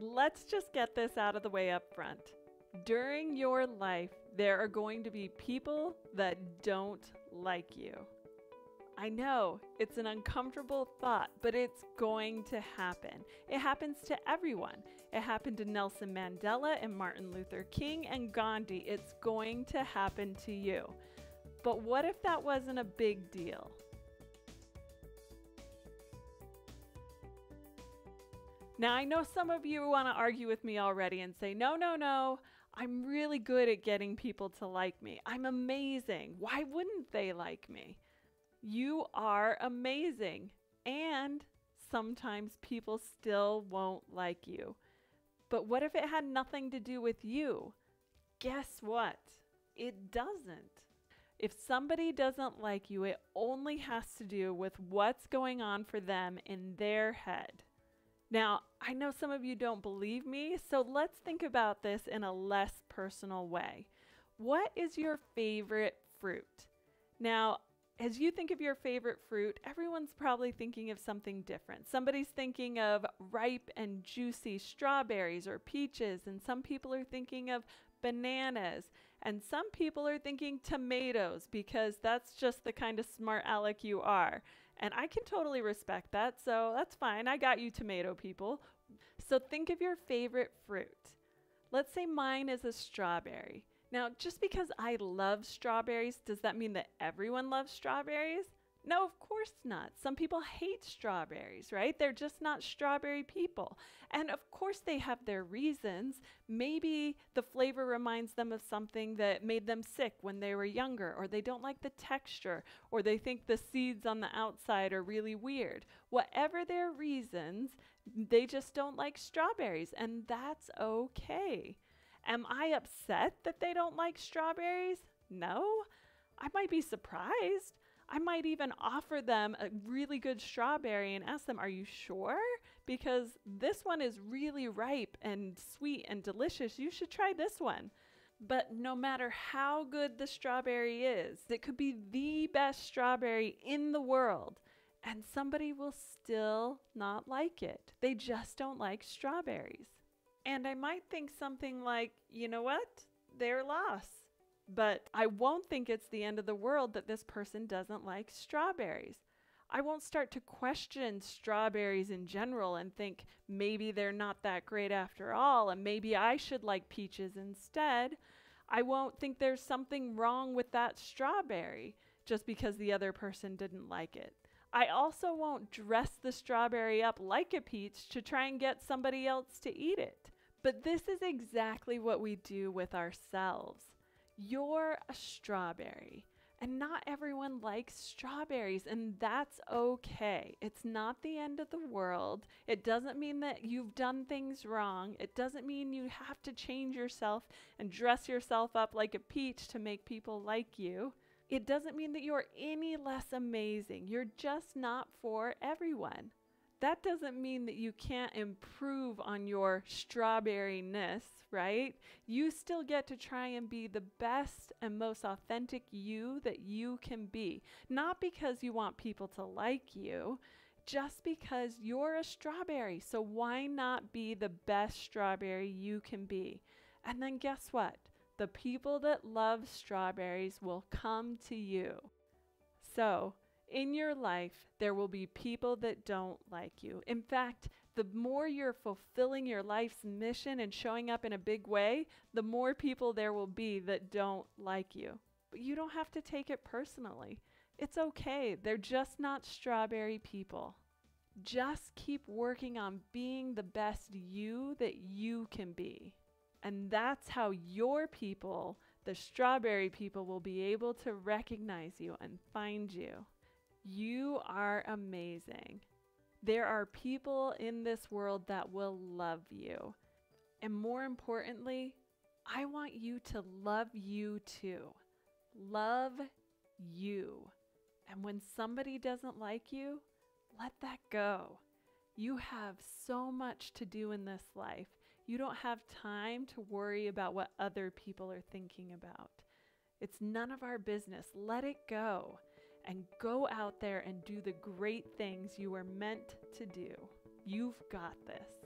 let's just get this out of the way up front. During your life, there are going to be people that don't like you. I know it's an uncomfortable thought, but it's going to happen. It happens to everyone. It happened to Nelson Mandela and Martin Luther King and Gandhi. It's going to happen to you. But what if that wasn't a big deal? Now, I know some of you want to argue with me already and say, no, no, no, I'm really good at getting people to like me. I'm amazing. Why wouldn't they like me? You are amazing. And sometimes people still won't like you. But what if it had nothing to do with you? Guess what? It doesn't. If somebody doesn't like you, it only has to do with what's going on for them in their head. Now, I know some of you don't believe me, so let's think about this in a less personal way. What is your favorite fruit? Now, as you think of your favorite fruit, everyone's probably thinking of something different. Somebody's thinking of ripe and juicy strawberries or peaches, and some people are thinking of bananas, and some people are thinking tomatoes because that's just the kind of smart aleck you are. And I can totally respect that, so that's fine. I got you, tomato people. So think of your favorite fruit. Let's say mine is a strawberry. Now, just because I love strawberries, does that mean that everyone loves strawberries? No, of course not. Some people hate strawberries, right? They're just not strawberry people. And of course, they have their reasons. Maybe the flavor reminds them of something that made them sick when they were younger, or they don't like the texture, or they think the seeds on the outside are really weird. Whatever their reasons, they just don't like strawberries, and that's okay. Am I upset that they don't like strawberries? No. I might be surprised. I might even offer them a really good strawberry and ask them, Are you sure? Because this one is really ripe and sweet and delicious. You should try this one. But no matter how good the strawberry is, it could be the best strawberry in the world, and somebody will still not like it. They just don't like strawberries. And I might think something like, you know what? Their loss. But I won't think it's the end of the world that this person doesn't like strawberries. I won't start to question strawberries in general and think maybe they're not that great after all, and maybe I should like peaches instead. I won't think there's something wrong with that strawberry just because the other person didn't like it. I also won't dress the strawberry up like a peach to try and get somebody else to eat it. But this is exactly what we do with ourselves. You're a strawberry. And not everyone likes strawberries, and that's okay. It's not the end of the world. It doesn't mean that you've done things wrong. It doesn't mean you have to change yourself and dress yourself up like a peach to make people like you. It doesn't mean that you're any less amazing. You're just not for everyone that doesn't mean that you can't improve on your strawberryness, right? You still get to try and be the best and most authentic you that you can be. Not because you want people to like you, just because you're a strawberry. So why not be the best strawberry you can be? And then guess what? The people that love strawberries will come to you. So, in your life, there will be people that don't like you. In fact, the more you're fulfilling your life's mission and showing up in a big way, the more people there will be that don't like you. But you don't have to take it personally. It's okay. They're just not strawberry people. Just keep working on being the best you that you can be. And that's how your people, the strawberry people, will be able to recognize you and find you. You are amazing. There are people in this world that will love you. And more importantly, I want you to love you too. Love you. And when somebody doesn't like you, let that go. You have so much to do in this life. You don't have time to worry about what other people are thinking about. It's none of our business. Let it go and go out there and do the great things you were meant to do. You've got this.